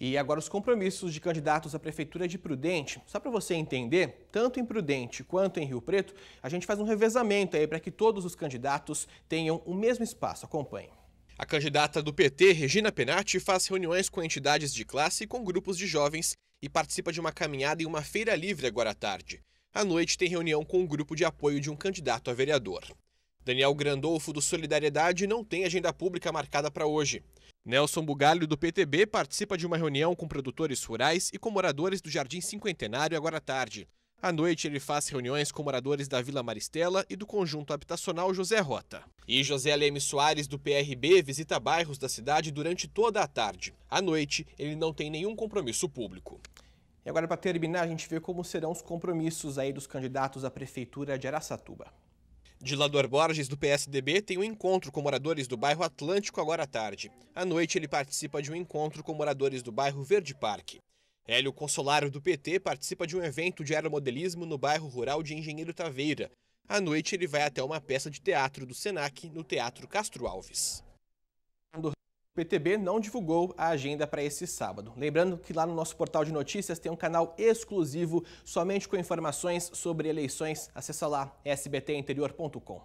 E agora os compromissos de candidatos à Prefeitura de Prudente. Só para você entender, tanto em Prudente quanto em Rio Preto, a gente faz um revezamento aí para que todos os candidatos tenham o mesmo espaço. Acompanhe. A candidata do PT, Regina Penati, faz reuniões com entidades de classe e com grupos de jovens e participa de uma caminhada em uma feira livre agora à tarde. À noite tem reunião com um grupo de apoio de um candidato a vereador. Daniel Grandolfo, do Solidariedade, não tem agenda pública marcada para hoje. Nelson Bugalho, do PTB, participa de uma reunião com produtores rurais e com moradores do Jardim Cinquentenário agora à tarde. À noite, ele faz reuniões com moradores da Vila Maristela e do conjunto habitacional José Rota. E José Leme Soares, do PRB, visita bairros da cidade durante toda a tarde. À noite, ele não tem nenhum compromisso público. E agora, para terminar, a gente vê como serão os compromissos aí dos candidatos à Prefeitura de Araçatuba. Dilador Borges, do PSDB, tem um encontro com moradores do bairro Atlântico agora à tarde. À noite, ele participa de um encontro com moradores do bairro Verde Parque. Hélio Consolaro, do PT, participa de um evento de aeromodelismo no bairro rural de Engenheiro Taveira. À noite, ele vai até uma peça de teatro do SENAC, no Teatro Castro Alves. O PTB não divulgou a agenda para esse sábado. Lembrando que lá no nosso portal de notícias tem um canal exclusivo somente com informações sobre eleições. Acesse lá sbtinterior.com.